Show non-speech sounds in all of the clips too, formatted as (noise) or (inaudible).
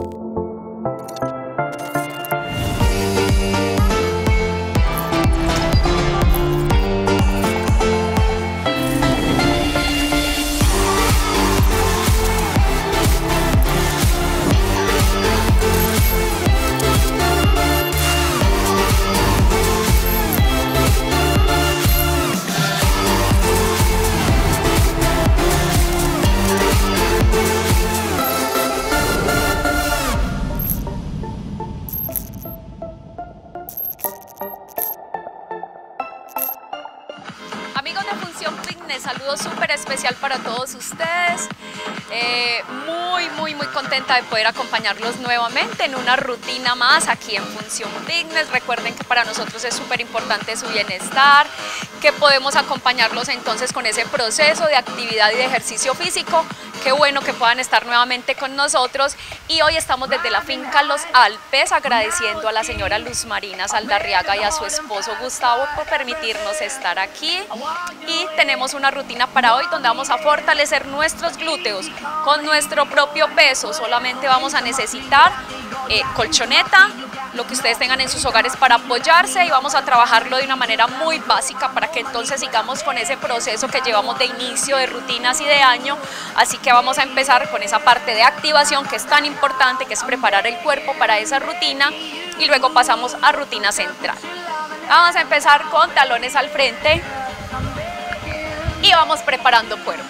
Amigos de poder acompañarlos nuevamente en una rutina más aquí en Función Fitness. Recuerden que para nosotros es súper importante su bienestar, que podemos acompañarlos entonces con ese proceso de actividad y de ejercicio físico. Qué bueno que puedan estar nuevamente con nosotros y hoy estamos desde la finca Los Alpes agradeciendo a la señora Luz Marina Saldarriaga y a su esposo Gustavo por permitirnos estar aquí y tenemos una rutina para hoy donde vamos a fortalecer nuestros glúteos con nuestro propio peso. Solamente vamos a necesitar eh, colchoneta, lo que ustedes tengan en sus hogares para apoyarse y vamos a trabajarlo de una manera muy básica para que entonces sigamos con ese proceso que llevamos de inicio de rutinas y de año. Así que vamos a empezar con esa parte de activación que es tan importante, que es preparar el cuerpo para esa rutina y luego pasamos a rutina central. Vamos a empezar con talones al frente y vamos preparando cuerpo.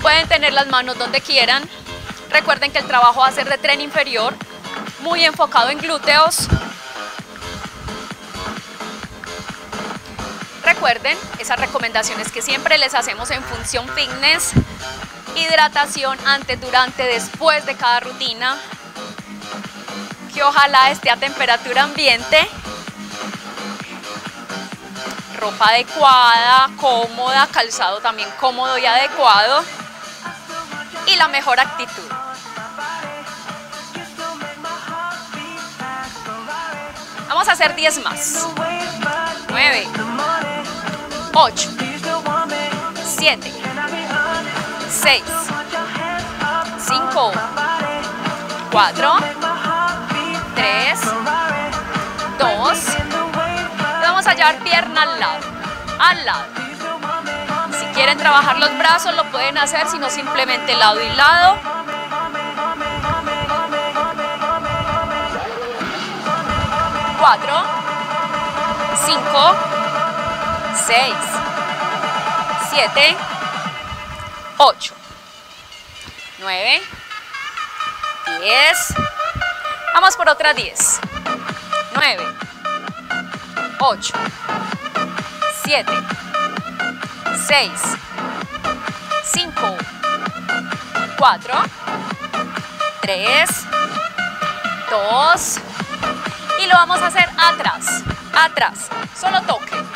Pueden tener las manos donde quieran. Recuerden que el trabajo va a ser de tren inferior, muy enfocado en glúteos. Recuerden esas recomendaciones que siempre les hacemos en función fitness. Hidratación antes, durante, después de cada rutina. Que ojalá esté a temperatura ambiente. Ropa adecuada, cómoda, calzado también cómodo y adecuado y la mejor actitud. Vamos a hacer 10 más. 9, 8, 7, 6, 5, 4, 3, 2. Vamos a llevar pierna al lado, al lado quieren trabajar los brazos lo pueden hacer, sino simplemente lado y lado. Cuatro, cinco, seis, siete, ocho, nueve, diez. Vamos por otra diez. Nueve, ocho, siete, 6, 5, 4, 3, 2 y lo vamos a hacer atrás, atrás, solo toque.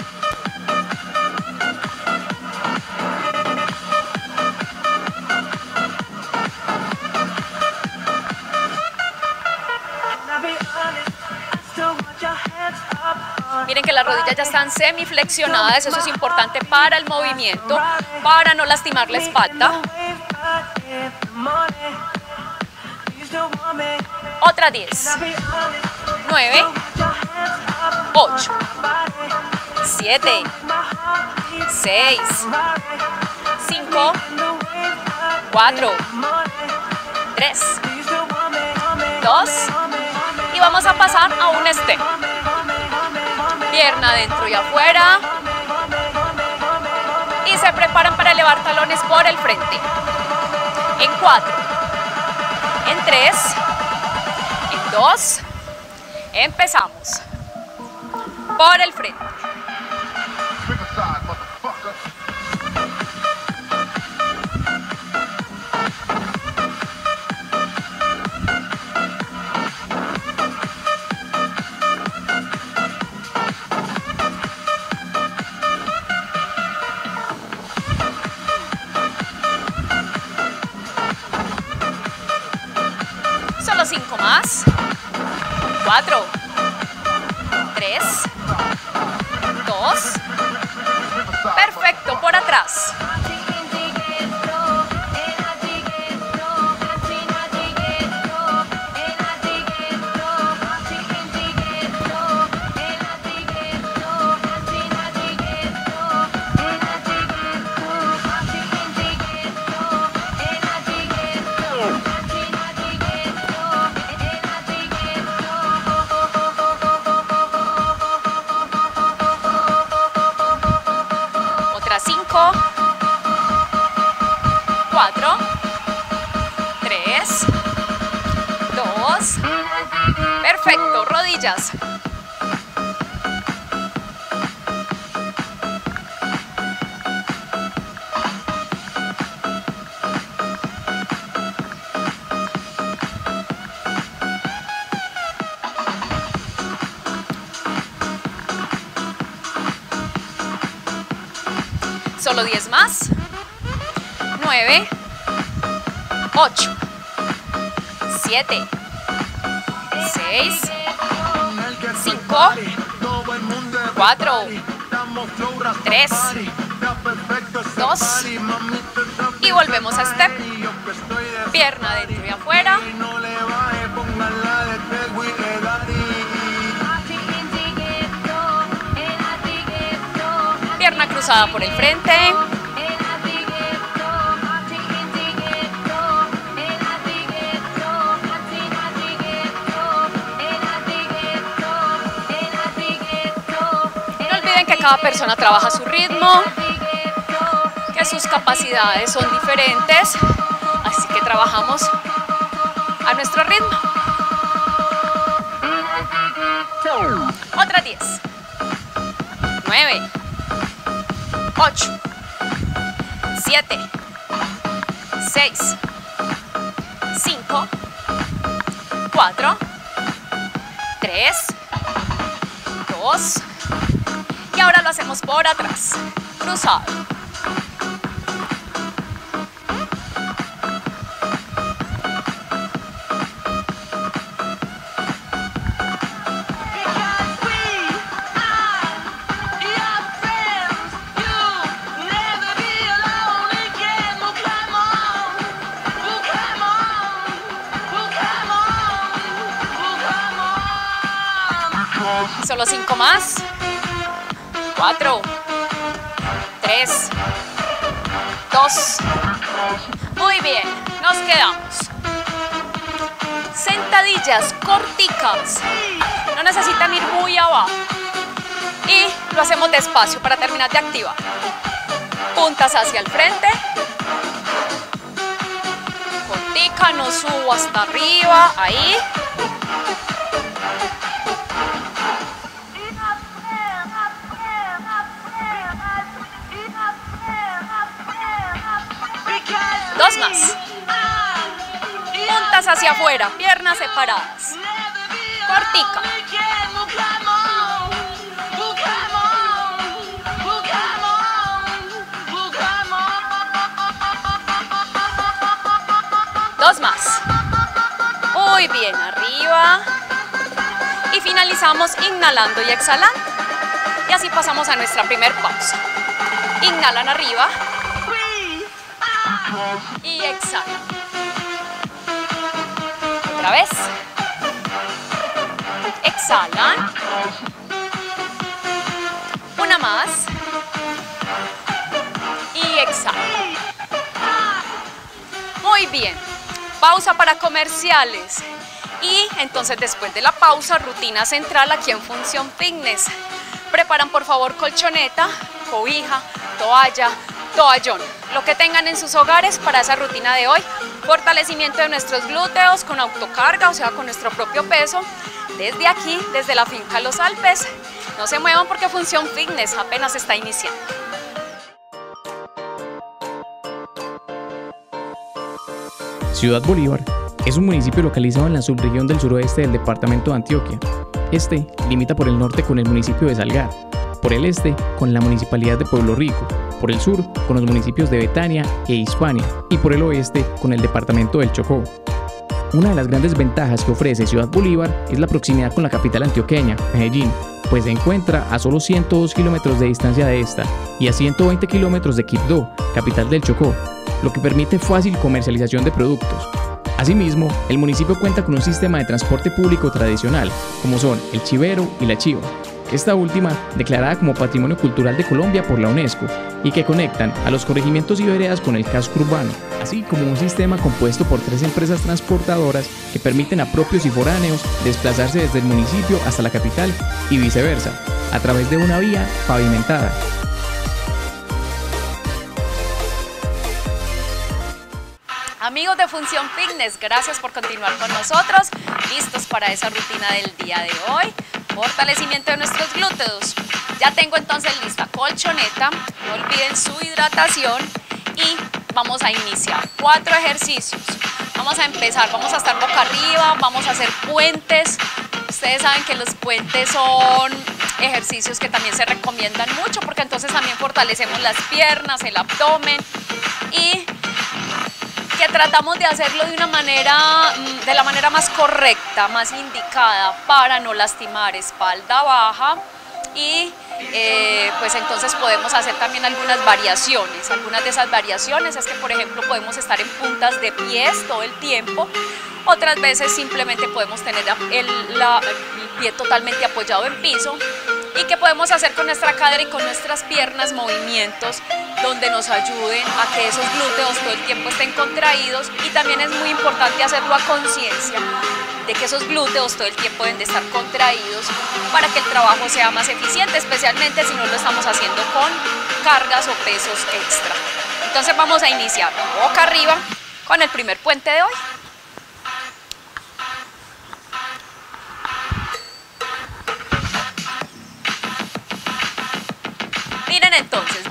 Las rodillas ya están semiflexionadas, eso es importante para el movimiento, para no lastimar la espalda. Otra 10. 9, 8, 7, 6, 5, 4, 3, 2 y vamos a pasar a un step pierna adentro y afuera. Y se preparan para elevar talones por el frente. En cuatro, en tres, en dos, empezamos. Por el frente. 7, 6, 5, 4, 3, 2 y volvemos a step. Pierna dentro y afuera. Pierna cruzada por el frente. Cada persona trabaja a su ritmo, que sus capacidades son diferentes, así que trabajamos a nuestro ritmo. Otra 10. 9. 8. 7. 6. 5. 4. 3. 2. Ahora lo hacemos por atrás. Cruzado. Solo cinco más. Cuatro. Tres. Dos. Muy bien, nos quedamos. Sentadillas corticas. No necesitan ir muy abajo. Y lo hacemos despacio para terminar de activar. Puntas hacia el frente. Cortica, no subo hasta arriba. Ahí. Hacia afuera, piernas separadas. Cortica. Dos más. Muy bien, arriba. Y finalizamos inhalando y exhalando. Y así pasamos a nuestra primer pausa. Inhalan arriba. Y exhalan. Otra vez. Exhalan. Una más. Y exhalan. Muy bien. Pausa para comerciales. Y entonces después de la pausa, rutina central aquí en Función Fitness. Preparan por favor colchoneta, cobija, toalla, toallón, lo que tengan en sus hogares para esa rutina de hoy. Fortalecimiento de nuestros glúteos con autocarga, o sea, con nuestro propio peso. Desde aquí, desde la finca Los Alpes. No se muevan porque Función Fitness apenas está iniciando. Ciudad Bolívar es un municipio localizado en la subregión del suroeste del departamento de Antioquia. Este limita por el norte con el municipio de Salgar, por el este con la municipalidad de Pueblo Rico, por el sur con los municipios de Betania e Hispania y por el oeste con el departamento del Chocó. Una de las grandes ventajas que ofrece Ciudad Bolívar es la proximidad con la capital antioqueña, Medellín, pues se encuentra a solo 102 kilómetros de distancia de esta y a 120 kilómetros de Quibdó, capital del Chocó, lo que permite fácil comercialización de productos. Asimismo, el municipio cuenta con un sistema de transporte público tradicional, como son el chivero y la chiva, esta última declarada como Patrimonio Cultural de Colombia por la UNESCO y que conectan a los corregimientos y veredas con el casco urbano, así como un sistema compuesto por tres empresas transportadoras que permiten a propios y foráneos desplazarse desde el municipio hasta la capital y viceversa, a través de una vía pavimentada. Amigos de Función Fitness, gracias por continuar con nosotros, listos para esa rutina del día de hoy, fortalecimiento de nuestros glúteos. Ya tengo entonces lista colchoneta, no olviden su hidratación y vamos a iniciar cuatro ejercicios. Vamos a empezar, vamos a estar boca arriba, vamos a hacer puentes. Ustedes saben que los puentes son ejercicios que también se recomiendan mucho porque entonces también fortalecemos las piernas, el abdomen y que tratamos de hacerlo de una manera, mm, de la manera más correcta, más indicada para no lastimar espalda baja. Y eh, pues entonces podemos hacer también algunas variaciones. Algunas de esas variaciones es que por ejemplo podemos estar en puntas de pies todo el tiempo, otras veces simplemente podemos tener el, el pie totalmente apoyado en piso y que podemos hacer con nuestra cadera y con nuestras piernas movimientos donde nos ayuden a que esos glúteos todo el tiempo estén contraídos y también es muy importante hacerlo a conciencia de que esos glúteos todo el tiempo deben de estar contraídos para que el trabajo sea más eficiente, especialmente si no lo estamos haciendo con cargas o pesos extra. Entonces vamos a iniciar boca arriba con el primer puente de hoy.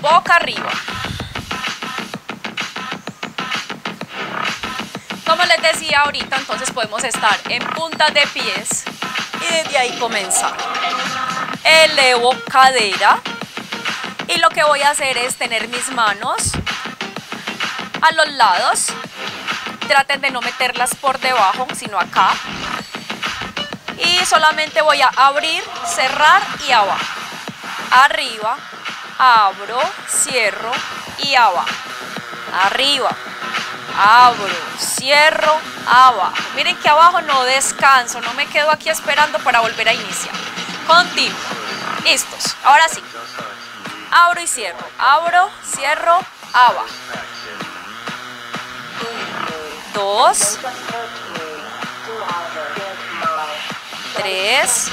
Boca arriba. Como les decía ahorita, entonces podemos estar en puntas de pies y desde ahí comenzar. Elevo cadera y lo que voy a hacer es tener mis manos a los lados. Traten de no meterlas por debajo, sino acá. Y solamente voy a abrir, cerrar y abajo. Arriba, abro, cierro y abajo. Arriba, abro, cierro, abajo. Miren que abajo no descanso, no me quedo aquí esperando para volver a iniciar. Continuo. Listos. Ahora sí. Abro y cierro. Abro, cierro, abajo. Dos. Tres.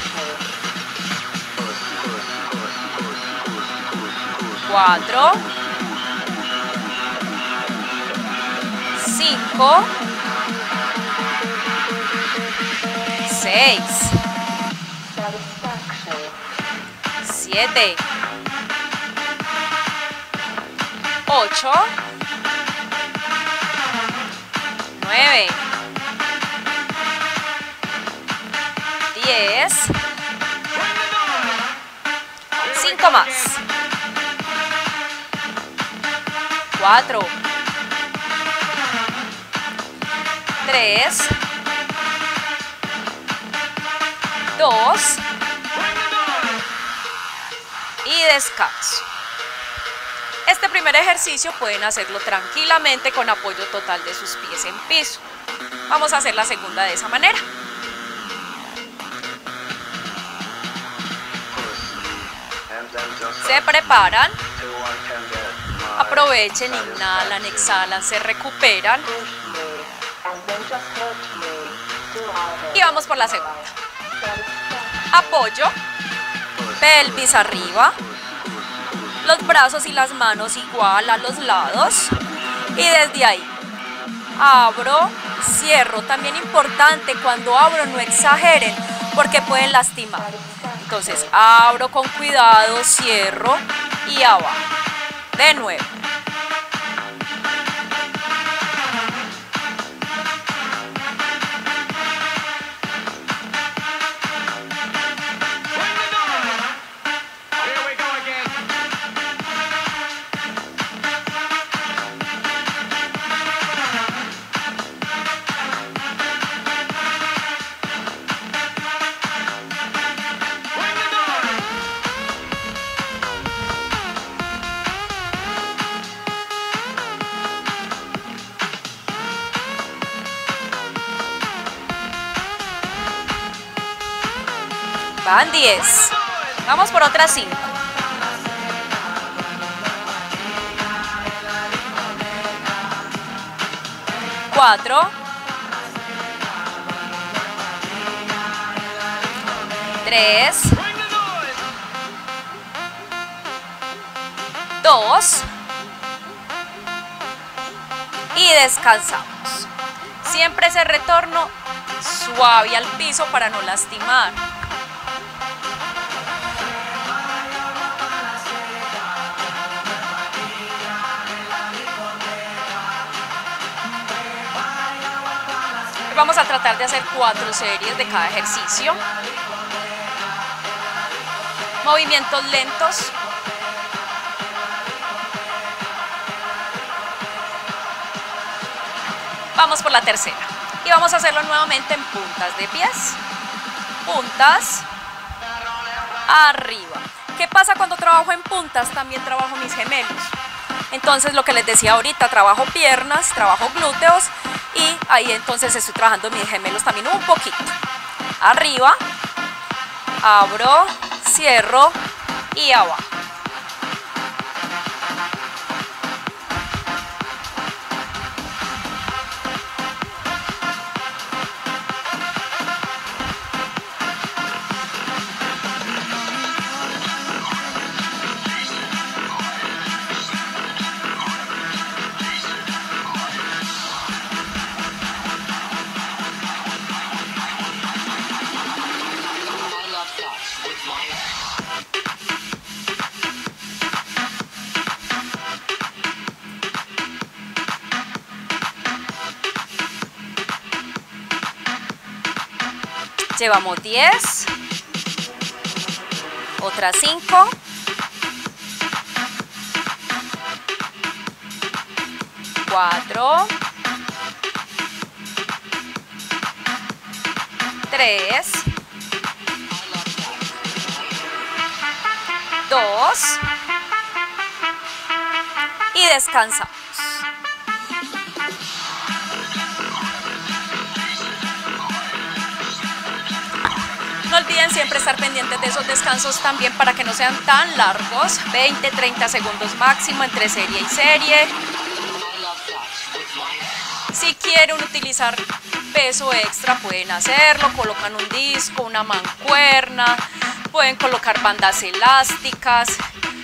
Cuatro, cinco, seis, siete, ocho, nueve, diez, cinco más. 4, 3, 2 y descanso. Este primer ejercicio pueden hacerlo tranquilamente con apoyo total de sus pies en piso. Vamos a hacer la segunda de esa manera. Se preparan Aprovechen, inhalan, exhalan, se recuperan. Y vamos por la segunda. Apoyo, pelvis arriba, los brazos y las manos igual a los lados. Y desde ahí, abro, cierro. También importante, cuando abro no exageren porque pueden lastimar. Entonces, abro con cuidado, cierro y abajo. De nuevo. 10. Vamos por otras 5. Cuatro. Tres. Dos. Y y descansamos. Siempre ese retorno suave al piso para no lastimar. Vamos a tratar de hacer cuatro series de cada ejercicio. Movimientos lentos. Vamos por la tercera. Y vamos a hacerlo nuevamente en puntas de pies. Puntas. Arriba. ¿Qué pasa cuando trabajo en puntas? También trabajo mis gemelos. Entonces lo que les decía ahorita, trabajo piernas, trabajo glúteos ahí entonces estoy trabajando mis gemelos también un poquito. Arriba, abro, cierro y abajo. Llevamos 10. Otras 5. Cuatro. Tres. Dos. Y descansamos. Olviden siempre estar pendientes de esos descansos también para que no sean tan largos, 20, 30 segundos máximo entre serie y serie. Si quieren utilizar peso extra pueden hacerlo, colocan un disco, una mancuerna, pueden colocar bandas elásticas,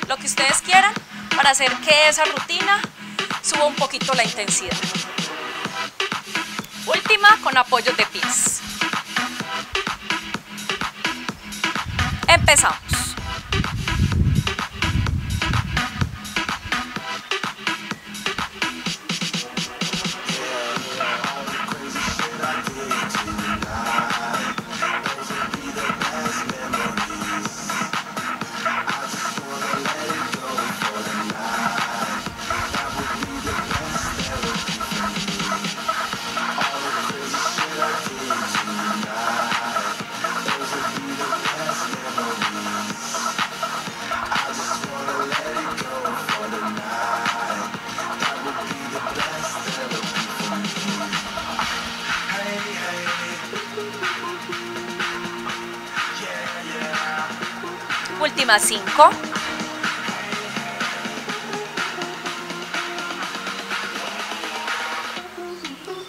lo que ustedes quieran para hacer que esa rutina suba un poquito la intensidad. Última con apoyos de pies. Empezamos. Última 5.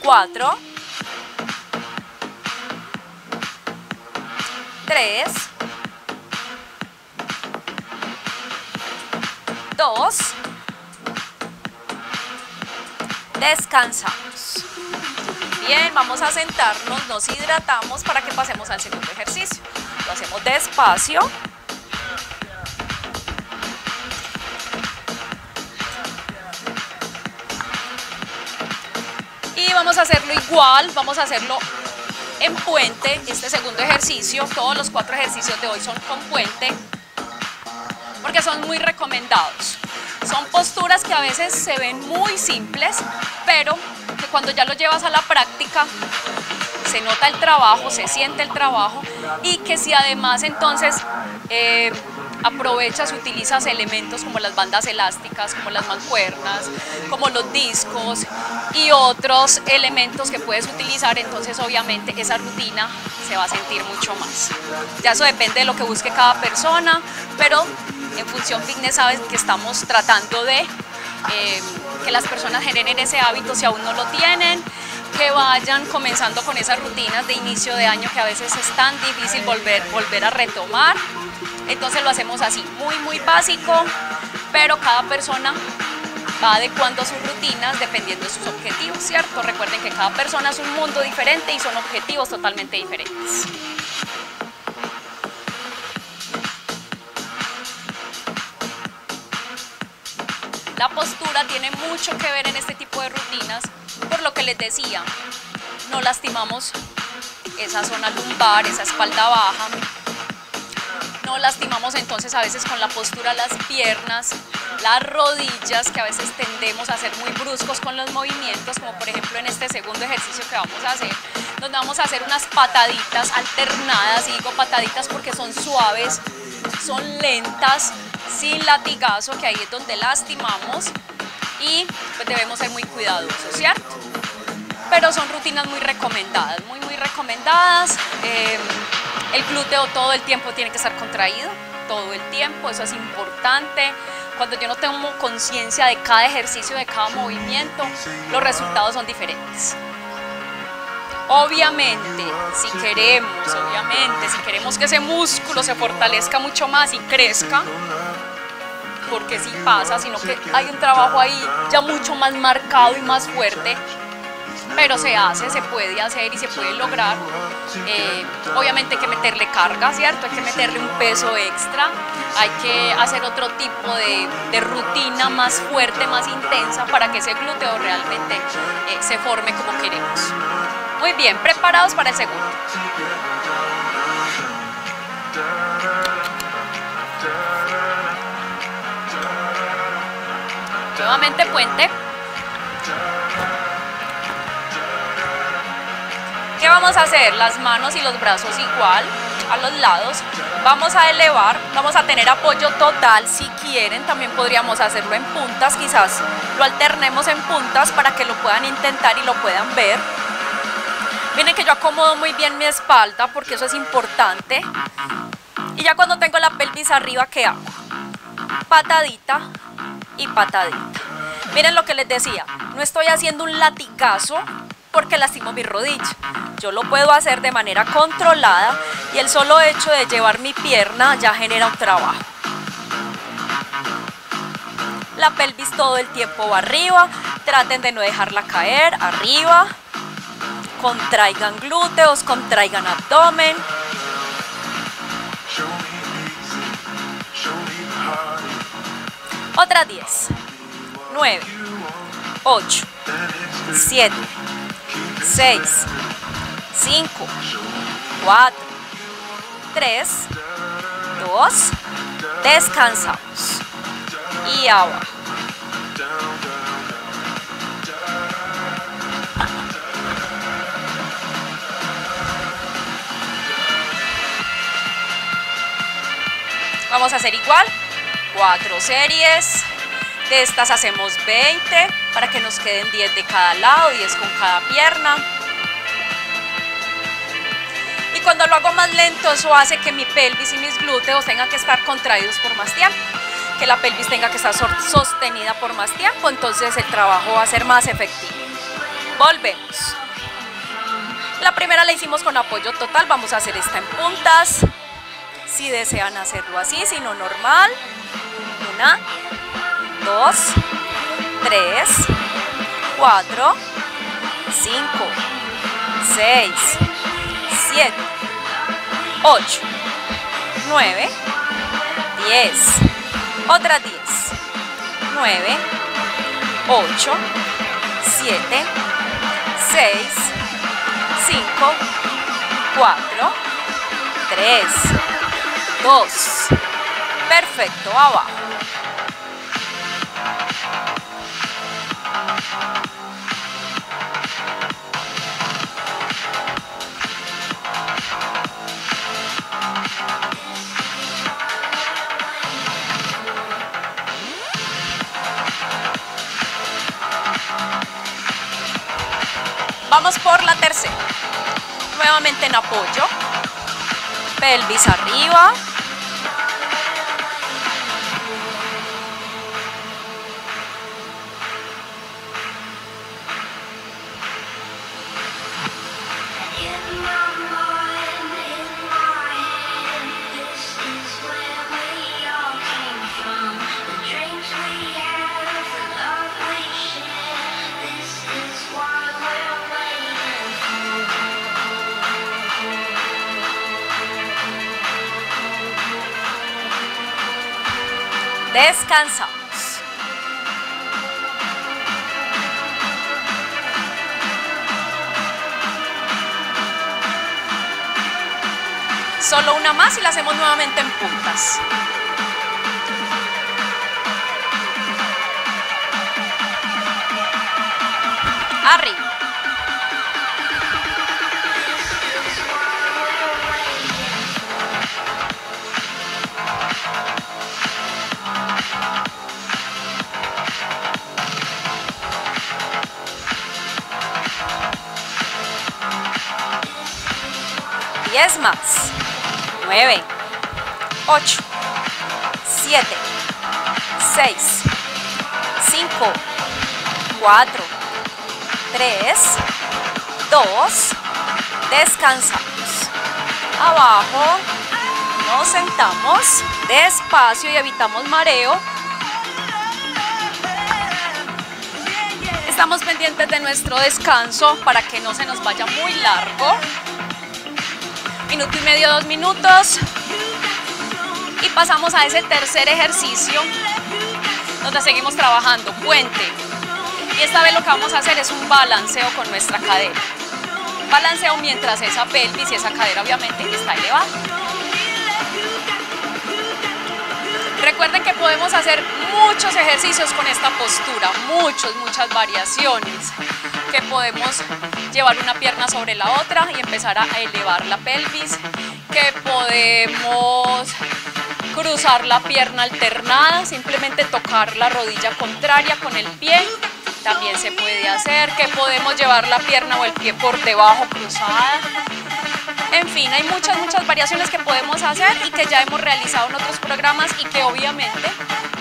Cuatro. Tres. Dos. Descansamos. Bien, vamos a sentarnos, nos hidratamos para que pasemos al segundo ejercicio. Lo hacemos despacio. Vamos a hacerlo igual, vamos a hacerlo en puente, este segundo ejercicio, todos los cuatro ejercicios de hoy son con puente, porque son muy recomendados. Son posturas que a veces se ven muy simples, pero que cuando ya lo llevas a la práctica, se nota el trabajo, se siente el trabajo y que si además entonces eh, aprovechas utilizas elementos como las bandas elásticas, como las mancuernas, como los discos y otros elementos que puedes utilizar, entonces obviamente esa rutina se va a sentir mucho más. Ya eso depende de lo que busque cada persona, pero en Función Fitness sabes que estamos tratando de eh, que las personas generen ese hábito si aún no lo tienen, que vayan comenzando con esas rutinas de inicio de año que a veces es tan difícil volver, volver a retomar. Entonces lo hacemos así, muy muy básico, pero cada persona va adecuando sus rutinas dependiendo de sus objetivos, ¿cierto? Recuerden que cada persona es un mundo diferente y son objetivos totalmente diferentes. La postura tiene mucho que ver en este tipo de rutinas, por lo que les decía, no lastimamos esa zona lumbar, esa espalda baja, no lastimamos entonces a veces con la postura las piernas, las rodillas, que a veces tendemos a ser muy bruscos con los movimientos, como por ejemplo en este segundo ejercicio que vamos a hacer, donde vamos a hacer unas pataditas alternadas, y digo pataditas porque son suaves, son lentas, sin latigazo, que ahí es donde lastimamos y pues debemos ser muy cuidadosos, ¿cierto? Pero son rutinas muy recomendadas, muy muy recomendadas. Em, el glúteo todo el tiempo tiene que estar contraído, todo el tiempo, eso es importante. Cuando yo no tengo conciencia de cada ejercicio, de cada movimiento, los resultados son diferentes. Obviamente, si queremos, obviamente, si queremos que ese músculo se fortalezca mucho más y crezca, porque sí pasa, sino que hay un trabajo ahí ya mucho más marcado y más fuerte, pero se hace, se puede hacer y se puede lograr. Eh, obviamente hay que meterle carga, ¿cierto? Hay que meterle un peso extra, hay que hacer otro tipo de, rutina más fuerte, más intensa para que ese glúteo realmente eh, se forme como queremos. Muy bien, preparados para el segundo. Nuevamente puente. Vamos a hacer? Las manos y los brazos igual a los lados. Vamos a elevar, vamos a tener apoyo total si quieren. También podríamos hacerlo en puntas, quizás lo alternemos en puntas para que lo puedan intentar y lo puedan ver. Miren que yo acomodo muy bien mi espalda porque eso es importante. Y ya cuando tengo la pelvis arriba, ¿qué hago? Patadita, y patadita. Miren lo que les decía, no estoy haciendo un latigazo porque lastimo mi rodilla. Yo lo puedo hacer de manera controlada y el solo hecho de llevar mi pierna ya genera un trabajo. La pelvis todo el tiempo va arriba, traten de no dejarla caer, arriba. Contraigan glúteos, contraigan abdomen. Otra 10, 9, 8, 7, 6, 5, 4, 3, 2, descansamos. Y abajo. Vamos a hacer igual. Cuatro series. De estas hacemos 20 para que nos queden 10 de cada lado, 10 con cada pierna. Y cuando lo hago más lento, eso hace que mi pelvis y mis glúteos tengan que estar contraídos por más tiempo, que la pelvis tenga que estar sostenida por más tiempo, entonces el trabajo va a ser más efectivo. Volvemos. La primera la hicimos con apoyo total, vamos a hacer esta en puntas. Si desean hacerlo así, si no normal. Una, dos, tres, cuatro, cinco, seis, siete, ocho, nueve, diez. Otra diez. Nueve, ocho, siete, seis, cinco, cuatro, tres, dos. Perfecto, abajo. Vamos por la tercera. Nuevamente en apoyo. Pelvis arriba. Descansamos. Solo una más y la hacemos nuevamente en puntas. Arriba. Más. Nueve. Ocho. Siete. Seis. Cinco. Cuatro. Tres. Dos. Descansamos. Abajo. Nos sentamos despacio y evitamos mareo. Estamos pendientes de nuestro descanso para que no se nos vaya muy largo. Minuto y medio, dos minutos. Y pasamos a ese tercer ejercicio donde seguimos trabajando. Puente. Y esta vez lo que vamos a hacer es un balanceo con nuestra cadera. Balanceo mientras esa pelvis y esa cadera obviamente está elevada. Recuerden que podemos hacer muchos ejercicios con esta postura, muchos, muchas variaciones, que podemos llevar una pierna sobre la otra y empezar a elevar la pelvis, que podemos cruzar la pierna alternada, simplemente tocar la rodilla contraria con el pie, también se puede hacer, que podemos llevar la pierna o el pie por debajo cruzada, en fin, hay muchas, muchas variaciones que podemos hacer y que ya hemos realizado en otros programas y que obviamente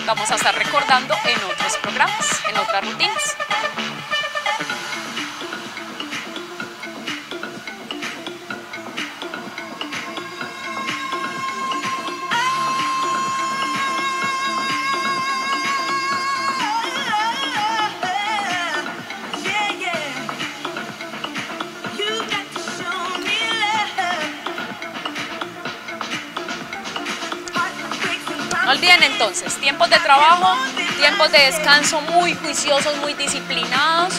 vamos a estar recordando en otros programas, en otras rutinas. Olviden entonces, tiempos de trabajo, tiempos de descanso muy juiciosos, muy disciplinados,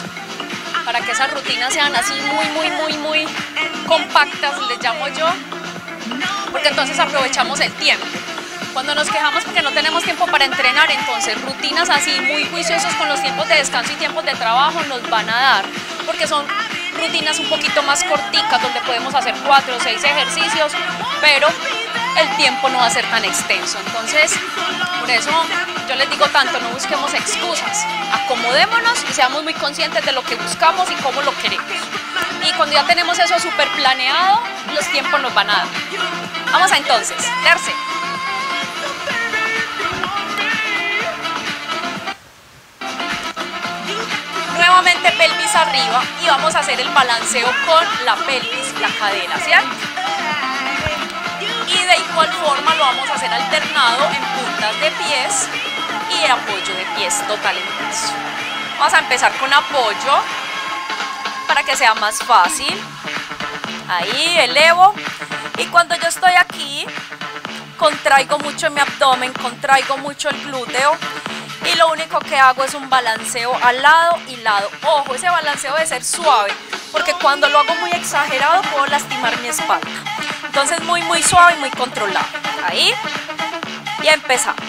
para que esas rutinas sean así muy, muy, muy, muy compactas, les llamo yo, porque entonces aprovechamos el tiempo. Cuando nos quejamos porque no tenemos tiempo para entrenar, entonces rutinas así muy juiciosos con los tiempos de descanso y tiempos de trabajo nos van a dar, porque son rutinas un poquito más corticas donde podemos hacer cuatro o seis ejercicios, pero el tiempo no va a ser tan extenso. Entonces, por eso yo les digo tanto, no busquemos excusas, acomodémonos y seamos muy conscientes de lo que buscamos y cómo lo queremos. Y cuando ya tenemos eso súper planeado, los tiempos nos van a dar. Vamos a entonces, terce. Nuevamente pelvis arriba y vamos a hacer el balanceo con la pelvis, la cadera, ¿cierto? Igual forma lo vamos a hacer alternado en puntas de pies y apoyo de pies total en peso. Vamos a empezar con apoyo para que sea más fácil. Ahí elevo y cuando yo estoy aquí contraigo mucho mi abdomen, contraigo mucho el glúteo y lo único que hago es un balanceo al lado y lado. Ojo, ese balanceo debe ser suave porque cuando lo hago muy exagerado puedo lastimar mi espalda. Entonces muy muy suave y muy controlado. Ahí. Y empezamos.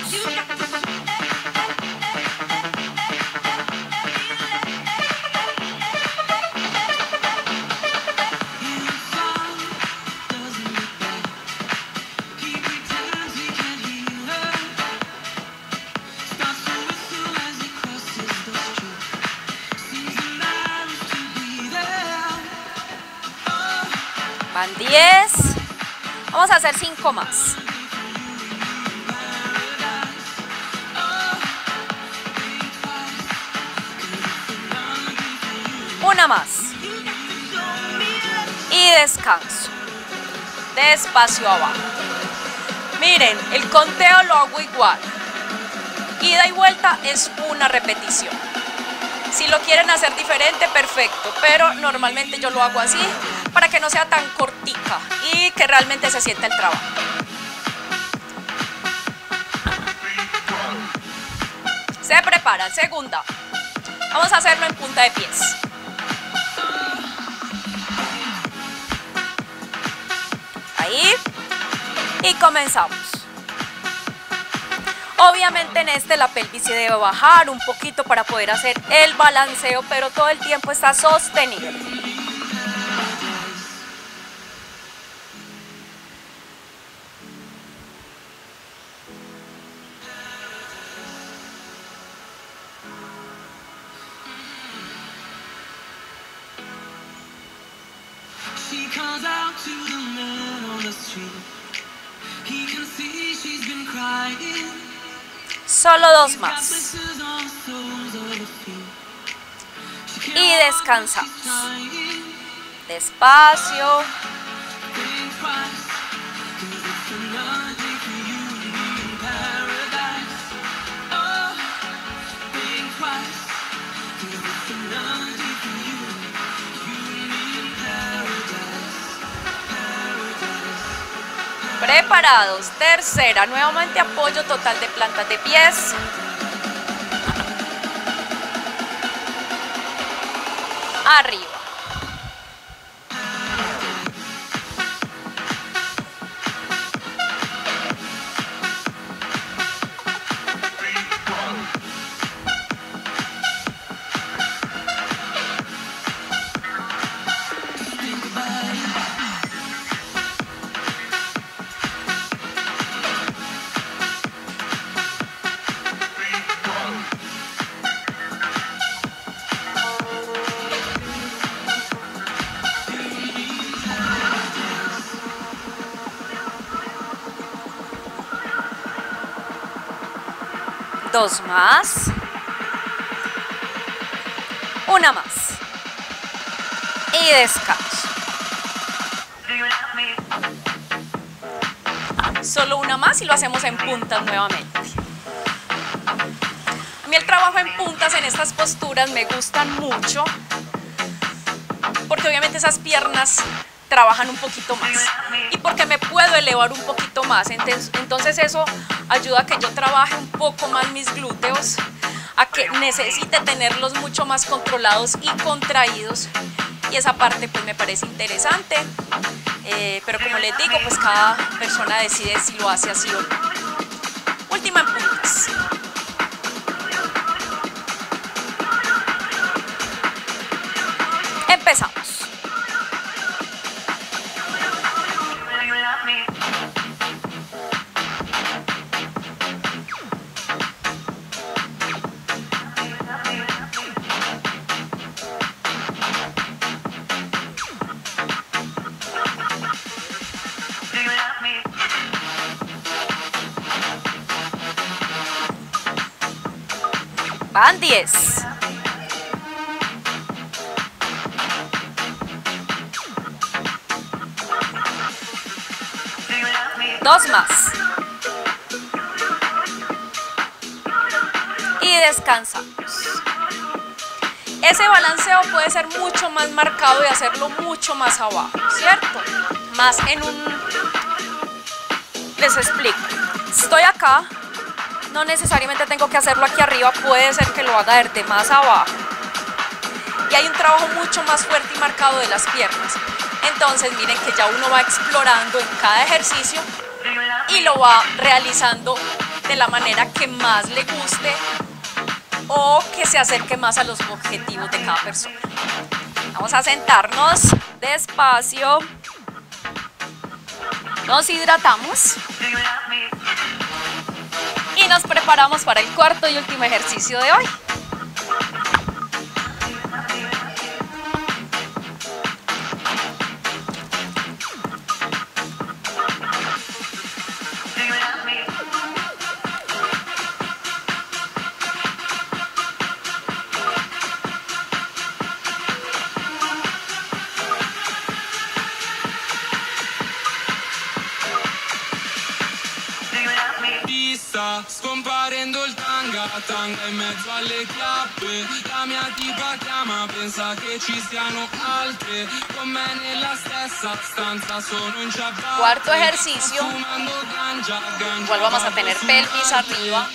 Van 10. Vamos a hacer 5 más. Una más. Y descanso. Despacio abajo. Miren, el conteo lo hago igual. Ida y vuelta es una repetición. Si lo quieren hacer diferente, perfecto, pero normalmente yo lo hago así para que no sea tan cortica y que realmente se sienta el trabajo. Se prepara, segunda. Vamos a hacerlo en punta de pies. Ahí. Y comenzamos. Obviamente en este la pelvis se debe bajar un poquito para poder hacer el balanceo, pero todo el tiempo está sostenido. Y descansamos. Despacio. Preparados. Tercera, nuevamente apoyo total de plantas de pies. Arriba. Descanso. Solo una más y lo hacemos en puntas nuevamente. A mí el trabajo en puntas en estas posturas me gustan mucho porque obviamente esas piernas trabajan un poquito más y porque me puedo elevar un poquito más. Entonces eso ayuda a que yo trabaje un poco más mis glúteos, a que necesite tenerlos mucho más controlados y contraídos. Y esa parte pues me parece interesante, eh, pero como les digo, pues cada persona decide si lo hace así o no. Última Van 10. Dos más. Y descansamos. Ese balanceo puede ser mucho más marcado y hacerlo mucho más abajo, ¿cierto? Más en un... Les explico. Estoy acá, no necesariamente tengo que hacerlo aquí arriba, puede ser que lo haga desde más abajo. Y hay un trabajo mucho más fuerte y marcado de las piernas. Entonces miren que ya uno va explorando en cada ejercicio y lo va realizando de la manera que más le guste o que se acerque más a los objetivos de cada persona. Vamos a sentarnos despacio. Nos hidratamos nos preparamos para el cuarto y último ejercicio de hoy. Scomparendo il tanga, tanga in mezzo alle chiappe. La mia tipa chiama, pensa che ci siano altre. Con me nella stessa stanza sono inciappate. Cuarto ejercicio. Igual vamos a tener pelvis arriba.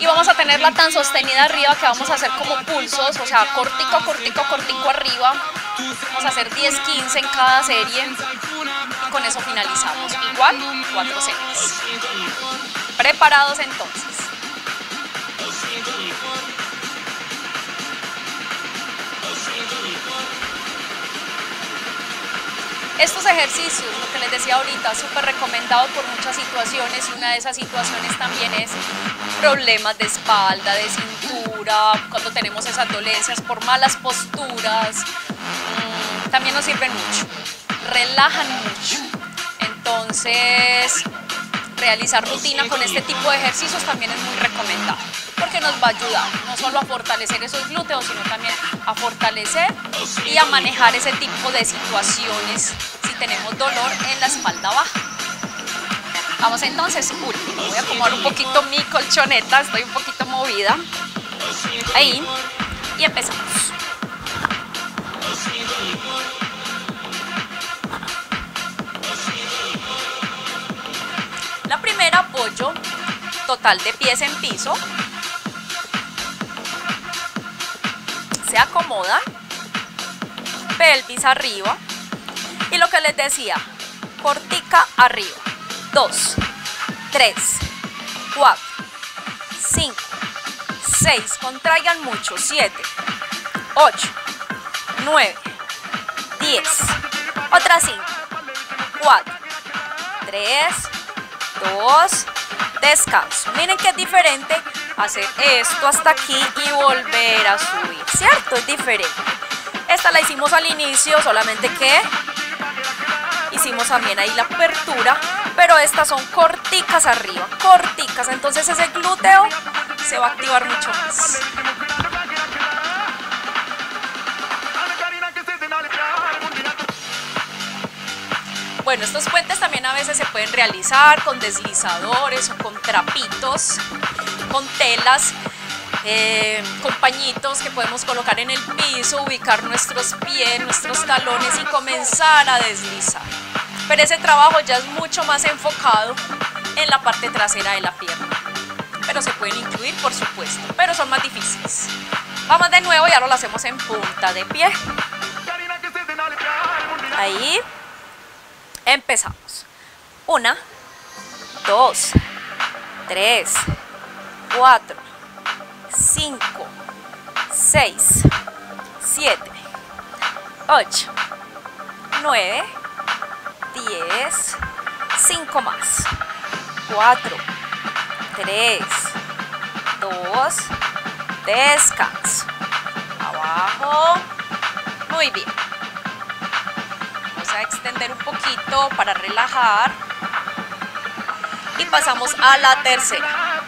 y vamos a tenerla tan sostenida arriba que vamos a hacer como pulsos, o sea, cortico, cortico, cortico arriba. Vamos a hacer 10, 15 en cada serie. Con eso finalizamos. Igual, cuatro series. Preparados entonces. Estos ejercicios, lo que les decía ahorita, súper recomendado por muchas situaciones y una de esas situaciones también es problemas de espalda, de cintura, cuando tenemos esas dolencias por malas posturas, mm, también nos sirven mucho, relajan mucho. Entonces, realizar rutina con este tipo de ejercicios también es muy recomendado porque nos va a ayudar no solo a fortalecer esos glúteos, sino también a fortalecer y a manejar ese tipo de situaciones si tenemos dolor en la espalda baja. Vamos entonces, último, voy a acomodar un poquito mi colchoneta, estoy un poquito movida. Ahí, y empezamos. Apoyo total de pies en piso. Se acomodan, pelvis arriba. Y lo que les decía, cortica arriba. 2, 3, 4, 5, 6, contraigan mucho, 7, 8, 9, 10, otra 5, 4, 3, 2, descanso. Miren que es diferente hacer esto hasta aquí y volver a subir, ¿cierto? Es diferente. Esta la hicimos al inicio, solamente que hicimos también ahí la apertura, pero estas son corticas arriba, corticas, entonces ese glúteo se va a activar mucho más. Bueno, estos puentes también a veces se pueden realizar con deslizadores o con trapitos, con telas, eh, con pañitos que podemos colocar en el piso, ubicar nuestros pies, nuestros talones y comenzar a deslizar. Pero ese trabajo ya es mucho más enfocado en la parte trasera de la pierna. Pero se pueden incluir, por supuesto, pero son más difíciles. Vamos de nuevo y ahora lo hacemos en punta de pie. Ahí. Empezamos. Una, dos, tres, cuatro, cinco, seis, siete, ocho, nueve, diez, cinco más. Cuatro, tres, dos, descanso. Abajo. Muy bien a extender un poquito para relajar y pasamos a la tercera.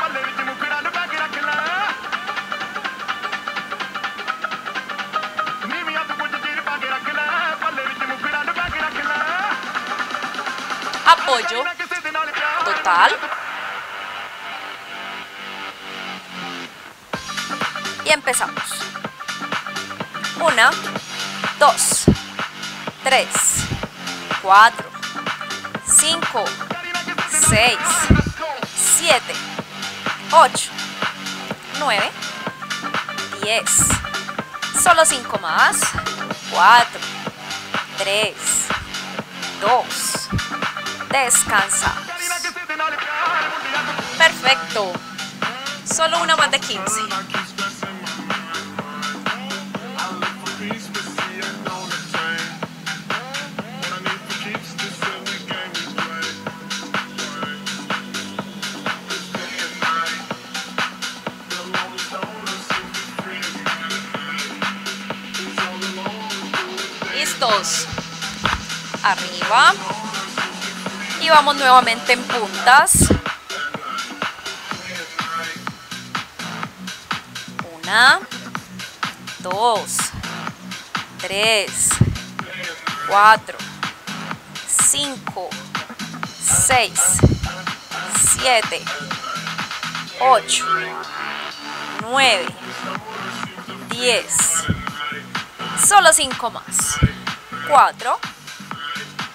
Apoyo total. Y empezamos. Una, dos, tres, 4, 5, 6, 7, 8, 9, 10. Solo 5 más. 4, 3, 2. Descansamos. Perfecto. Solo una más de 15. Y vamos nuevamente en puntas. Una dos tres cuatro cinco seis siete ocho nueve diez. Solo cinco más. 4,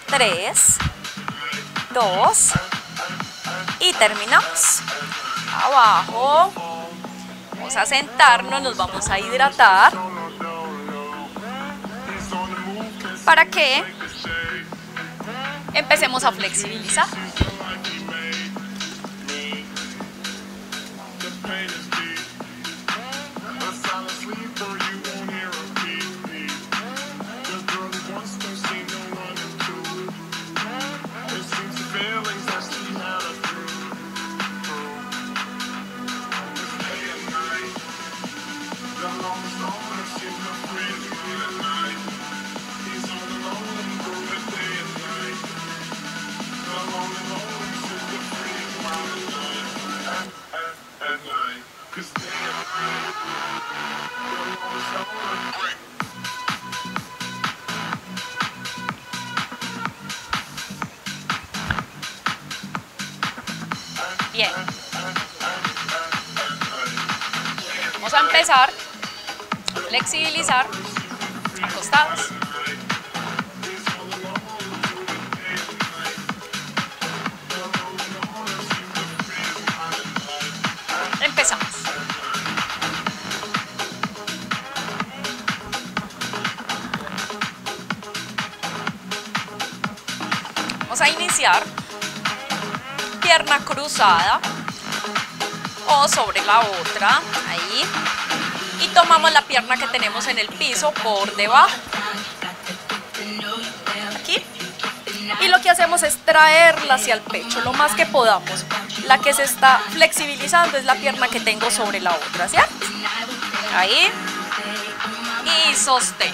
3, 2 y terminamos. Abajo, Vamos a sentarnos, nos vamos a hidratar. ¿Para qué? Empecemos a flexibilizar. Bien. Vamos a empezar a flexibilizar acostados. Vamos a iniciar pierna cruzada o sobre la otra, ahí. Y tomamos la pierna que tenemos en el piso por debajo. Aquí. Y lo que hacemos es traerla hacia el pecho lo más que podamos. La que se está flexibilizando es la pierna que tengo sobre la otra, ¿cierto? Ahí. Y sostén.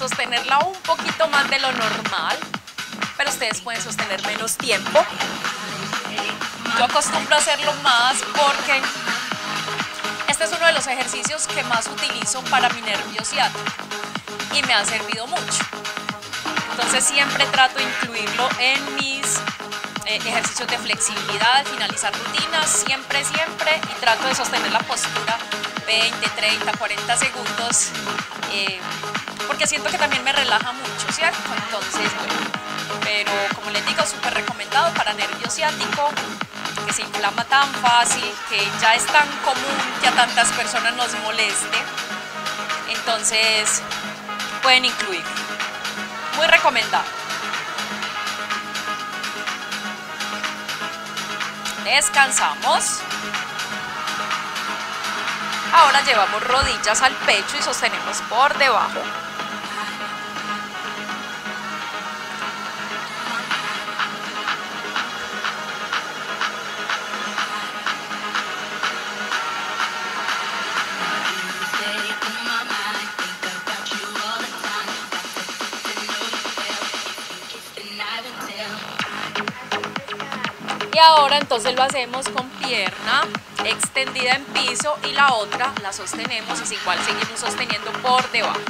Sostenerla un poquito más de lo normal, pero ustedes pueden sostener menos tiempo. Yo acostumbro a hacerlo más porque este es uno de los ejercicios que más utilizo para mi nervio ciático y me ha servido mucho. Entonces siempre trato de incluirlo en mis eh, ejercicios de flexibilidad, al finalizar rutinas, siempre, siempre, y trato de sostener la postura 20, 30, 40 segundos, eh, porque siento que también me relaja mucho, ¿cierto? Entonces, bueno, pero como les digo, súper recomendado para nervio ciático, que se inflama tan fácil, que ya es tan común que a tantas personas nos moleste, entonces pueden incluir. Muy recomendado. Descansamos. Ahora llevamos rodillas al pecho y sostenemos por debajo. Entonces lo hacemos con pierna extendida en piso y la otra la sostenemos, es igual seguimos sosteniendo por debajo.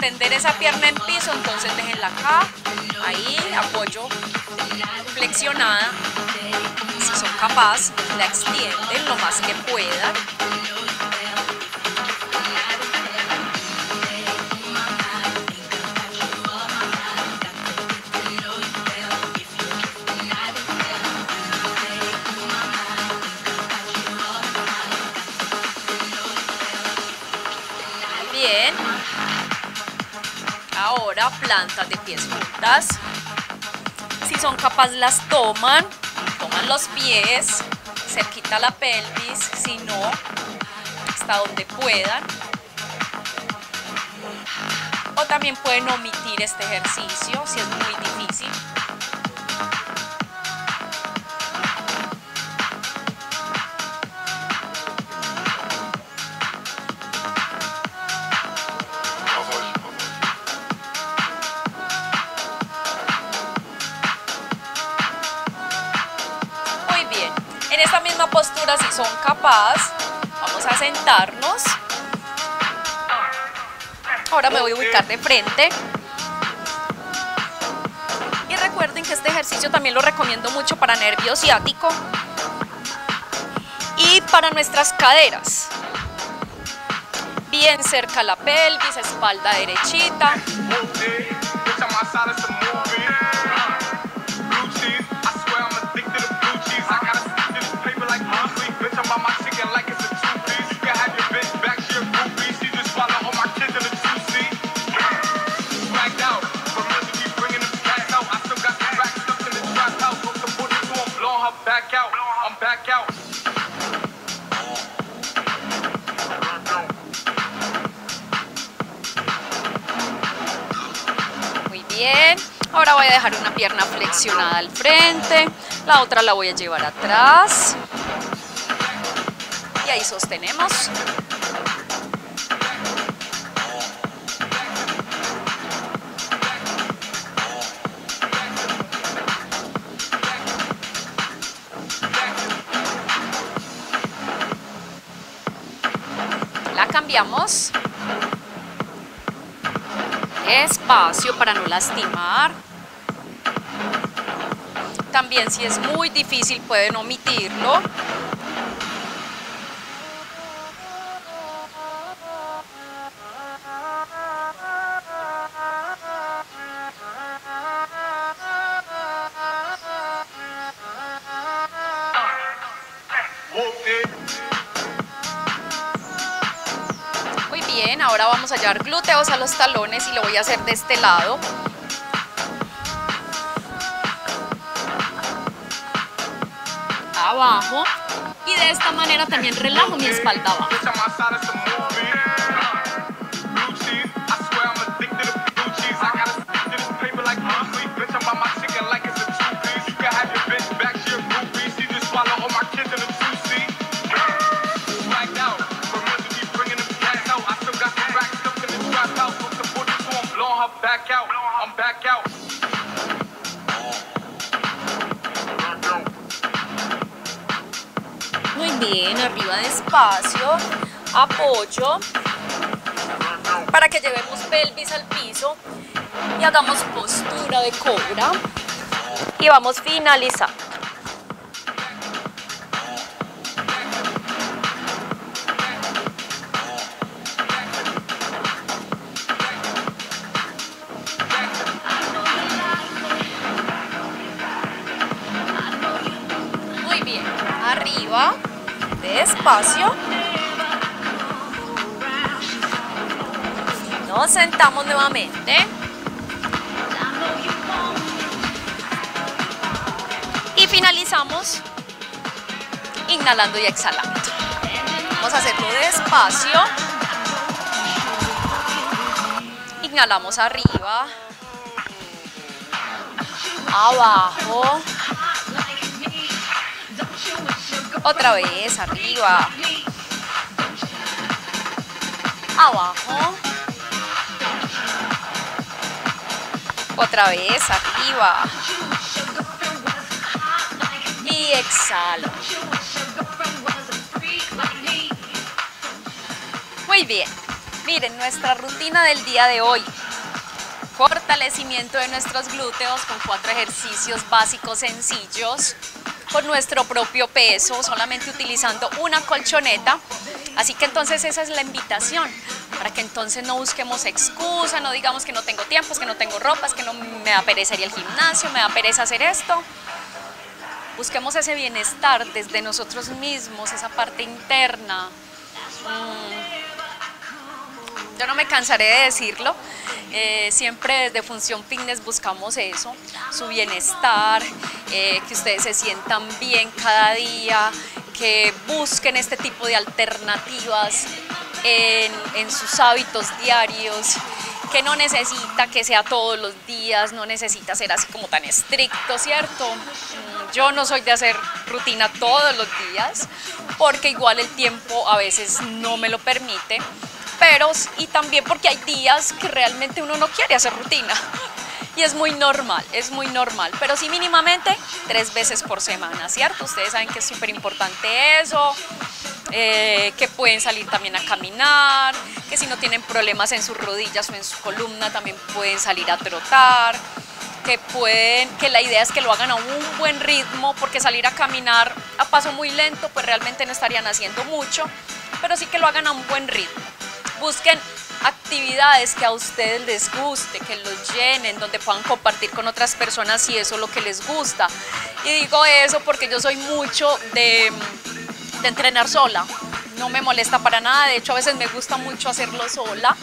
Extender esa pierna en piso, entonces déjenla acá, ahí, apoyo flexionada. Si son capaces, la extienden lo más que puedan. Bien. Ahora plantas de pies juntas. Si son capaces las toman, toman los pies, cerquita la pelvis, si no, hasta donde puedan. o también pueden omitir este ejercicio si es muy difícil. Son capaces, vamos a sentarnos. Ahora me voy a ubicar de frente. Y recuerden que este ejercicio también lo recomiendo mucho para nervio ciático y para nuestras caderas. Bien cerca la pelvis, espalda derechita. Ahora voy a dejar una pierna flexionada al frente, la otra la voy a llevar atrás. Y ahí sostenemos. La cambiamos. Espacio para no lastimar. También si es muy difícil pueden omitirlo. Muy bien, ahora vamos a llevar glúteos a los talones y lo voy a hacer de este lado. Abajo. Y de esta manera también relajo mi espalda abajo. Arriba despacio. Apoyo. Para que llevemos pelvis al piso y hagamos postura de cobra. Y vamos finalizando. Despacio. Nos sentamos nuevamente. Y finalizamos inhalando y exhalando. Vamos a hacerlo despacio. Inhalamos arriba, abajo. Otra vez, arriba. Abajo. Otra vez, arriba. Y exhalo. Muy bien. Miren, nuestra rutina del día de hoy. Fortalecimiento de nuestros glúteos con cuatro ejercicios básicos sencillos con nuestro propio peso, solamente utilizando una colchoneta. Así que entonces esa es la invitación, para que entonces no busquemos excusa, no digamos que no tengo tiempo, es que no tengo ropa, es que no me da pereza ir al gimnasio, me da pereza hacer esto. Busquemos ese bienestar desde nosotros mismos, esa parte interna. Mm. Yo no me cansaré de decirlo, eh, siempre desde Función Fitness buscamos eso, su bienestar, eh, que ustedes se sientan bien cada día, que busquen este tipo de alternativas en, sus hábitos diarios que no necesita que sea todos los días, no necesita ser así como tan estricto, ¿cierto? Mm, Yo no soy de hacer rutina todos los días, porque igual el tiempo a veces no me lo permite, pero y también porque hay días que realmente uno no quiere hacer rutina. (laughs) Y es muy normal, es muy normal, pero sí mínimamente tres veces por semana, ¿cierto? Ustedes saben que es súper importante eso, eh, que pueden salir también a caminar, que si no tienen problemas en sus rodillas o en su columna también pueden salir a trotar, que pueden, que la idea es que lo hagan a un buen ritmo, porque salir a caminar a paso muy lento pues realmente no estarían haciendo mucho, pero sí que lo hagan a un buen ritmo. Busquen actividades que a ustedes les guste, que los llenen, donde puedan compartir con otras personas si eso es lo que les gusta. Y digo eso porque yo soy mucho de, entrenar sola, no me molesta para nada, de hecho a veces me gusta mucho hacerlo sola.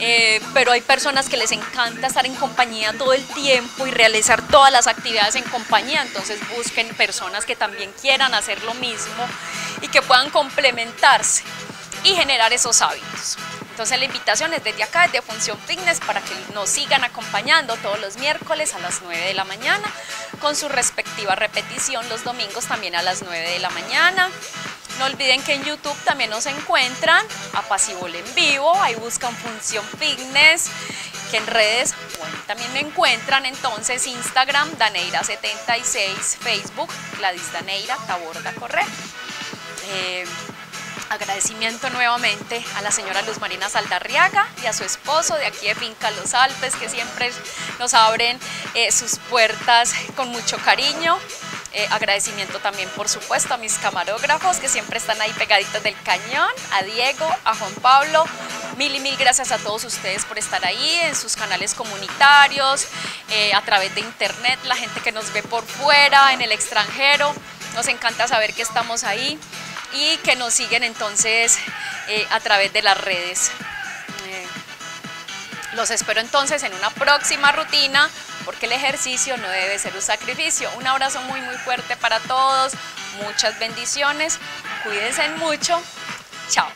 eh, pero hay personas que les encanta estar en compañía todo el tiempo y realizar todas las actividades en compañía, entonces busquen personas que también quieran hacer lo mismo y que puedan complementarse y generar esos hábitos. Entonces la invitación es desde acá, desde Función Fitness, para que nos sigan acompañando todos los miércoles a las 9 de la mañana, con su respectiva repetición los domingos también a las 9 de la mañana. No olviden que en YouTube también nos encuentran a Pasivol en vivo, ahí buscan Función Fitness, que en redes bueno, también me encuentran entonces Instagram Daneira76, Facebook Gladys Daneira, Taborda Correa. Eh, Agradecimiento nuevamente a la señora Luz Marina Saldarriaga y a su esposo de aquí de Finca Los Alpes, que siempre nos abren eh, sus puertas con mucho cariño. Eh, agradecimiento también, por supuesto, a mis camarógrafos que siempre están ahí pegaditos del cañón, a Diego, a Juan Pablo. Mil y mil gracias a todos ustedes por estar ahí en sus canales comunitarios, eh, a través de internet, la gente que nos ve por fuera, en el extranjero. Nos encanta saber que estamos ahí y que nos siguen entonces eh, a través de las redes. Eh, los espero entonces en una próxima rutina porque el ejercicio no debe ser un sacrificio. Un abrazo muy muy fuerte para todos, muchas bendiciones, cuídense mucho, chao.